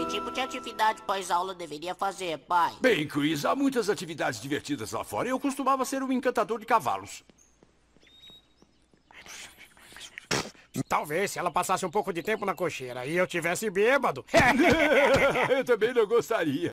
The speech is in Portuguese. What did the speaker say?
Que tipo de atividade pós-aula deveria fazer, pai? Bem, Chris, há muitas atividades divertidas lá fora. Eu costumava ser um encantador de cavalos. Talvez se ela passasse um pouco de tempo na cocheira e eu tivesse bêbado. eu também não gostaria.